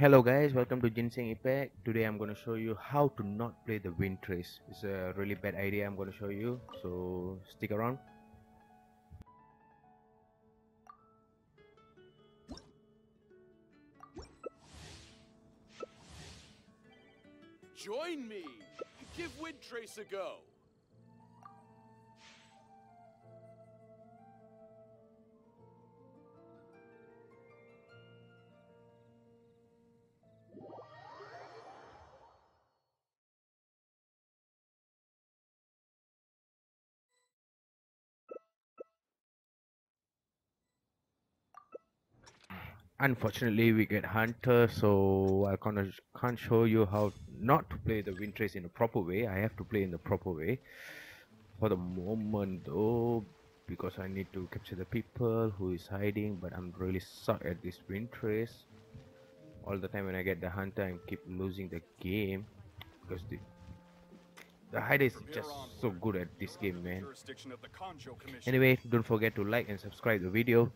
Hello guys, welcome to Genshin Impact. Today I'm going to show you how to not play the wind trace. It's a really bad idea I'm going to show you, so stick around. Join me! Give Wind Trace a go! Unfortunately, we get hunter, so I can't can't show you how not to play the wind trace in a proper way. I have to play in the proper way for the moment, though, because I need to capture the people who is hiding. But I'm really suck at this wind trace. All the time when I get the hunter, I keep losing the game because the the hider is just so good at this game, man. Anyway, don't forget to like and subscribe the video.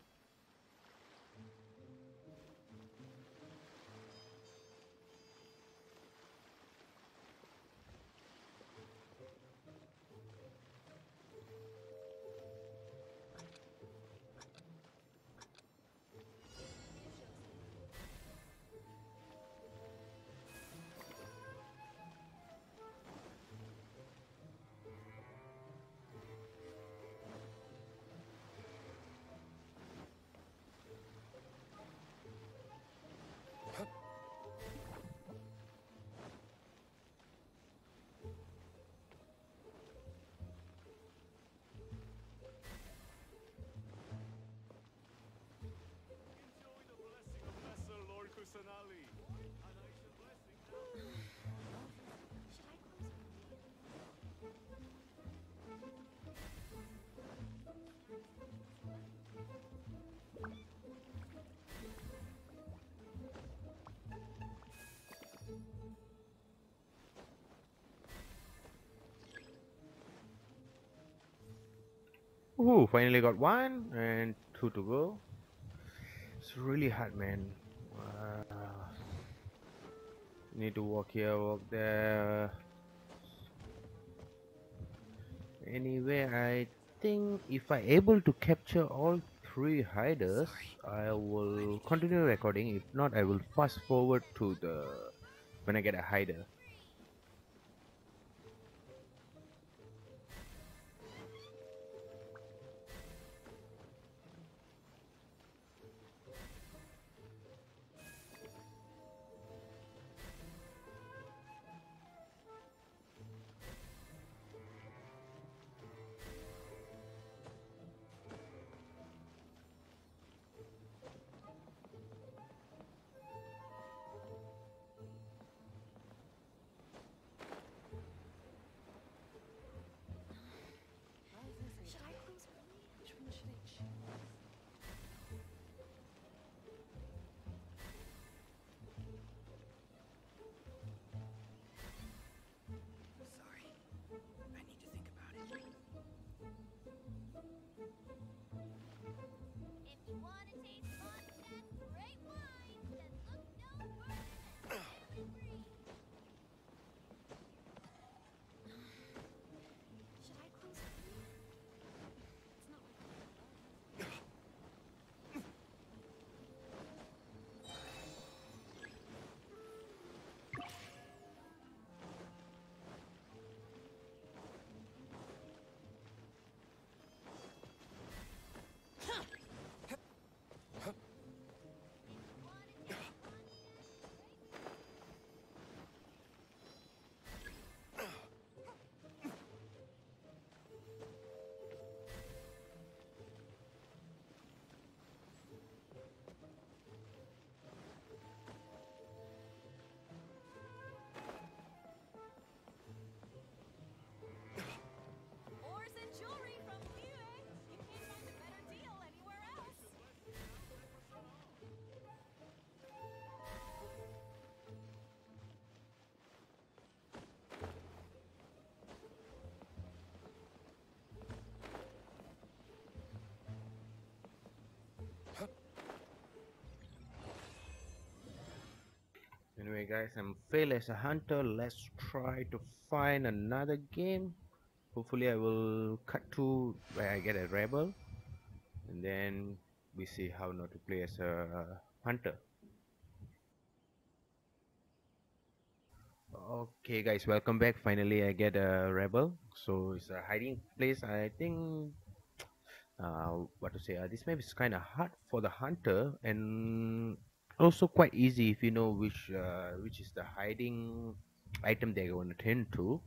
Ooh, finally got one and two to go. It's really hard, man. Uh, need to walk here, walk there. Anyway, I think if I able to capture all three hiders, I will continue recording. If not, I will fast forward to the when I get a hider. Alright guys, I'm fail as a hunter. Let's try to find another game. Hopefully I will cut to where I get a rebel. And then we see how not to play as a hunter. Okay guys, welcome back. Finally I get a rebel. So it's a hiding place. I think uh, what to say uh, this map is kind of hard for the hunter and also quite easy if you know which uh, which is the hiding item they're going to tend to.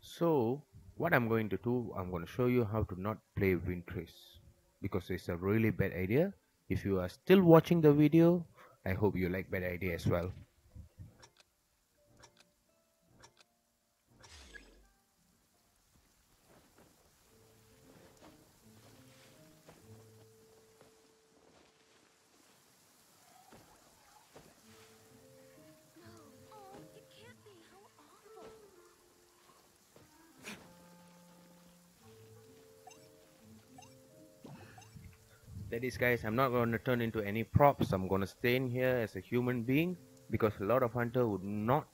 So what I'm going to do I'm going to show you how to not play wind trace because it's a really bad idea. If you are still watching the video I hope you like bad idea as well that is guys i'm not going to turn into any props. I'm going to stay in here as a human being because a lot of hunter would not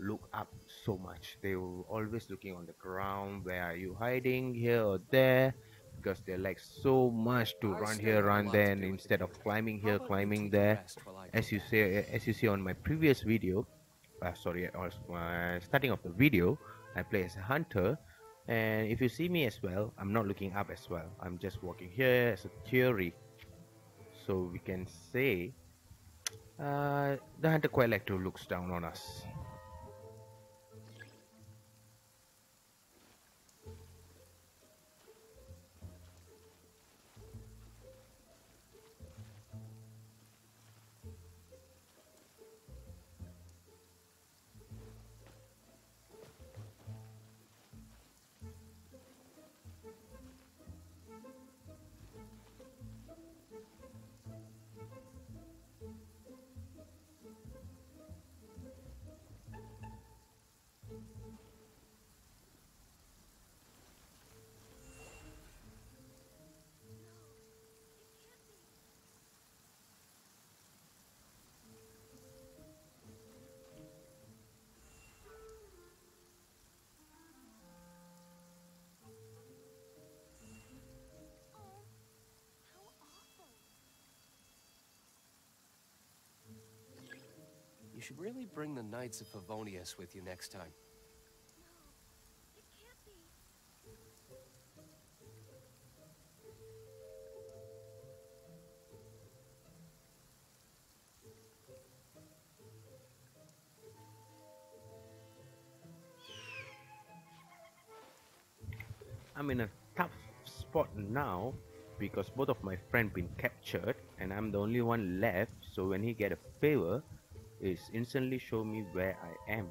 look up so much. They will always looking on the ground where are you hiding here or there? Because they like so much to I run here run there and instead of climbing here climbing there? rest while I as you say as you see on my previous video uh, sorry uh, starting of the video i play as a hunter and if you see me as well i'm not looking up as well. I'm just walking here as a theory. So we can say uh, the hunter like to looks down on us should really bring the Knights of Favonius with you next time. I'm in a tough spot now because both of my friend been captured and i'm the only one left so when he get a favor it's instantly show me where i am.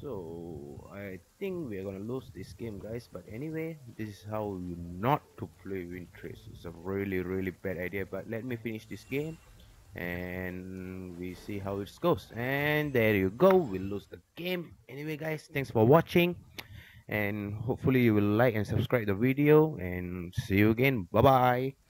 So i think we're gonna lose this game guys. But anyway this is how you not to play wind trace. It's a really really bad idea. But let me finish this game and we see how it goes. And there you go. We lose the game. Anyway guys thanks for watching. And hopefully you will like and subscribe the video. And see you again. Bye bye